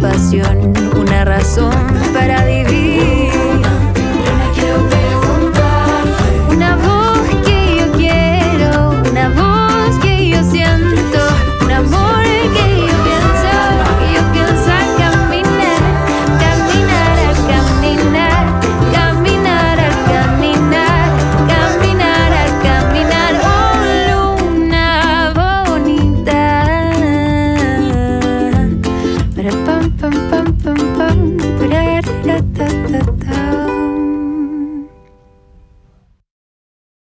pasión, una razón para bum bum bum bum da da da da